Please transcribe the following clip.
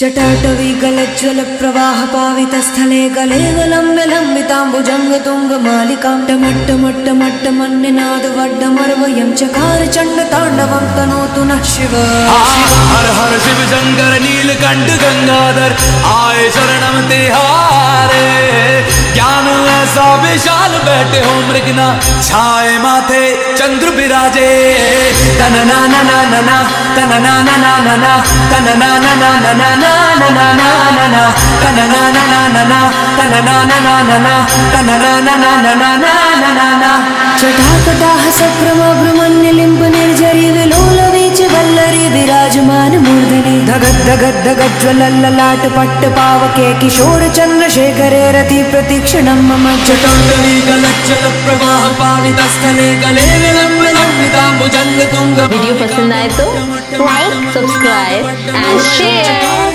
चटाटवी गलज्वल प्रवाह पावित स्थले गलेवलम्ब लम्बिताम्बुजङ्ग तुंग मालिकां टमट्ट मट्ट मट्ट मन्निनाद वड्डमर्वयं चकार चण्ड ताण्डवं तनोतु नः शिव। हर हर शिव जंगर नील कंड गंगाधर आय शरणं तिहारे। ज्ञान ऐसा विशाल बैठे हो मृगना, छाए माथे चंद्र बिराजे तन ना ना ना ना ट पट्टपावके किशोरचन्द्रशेखरे रतिप्रतिक्षणं चिलप्रवाह पावितस्त पसंद आए तो लाइक सब्सक्राइब एंड शेयर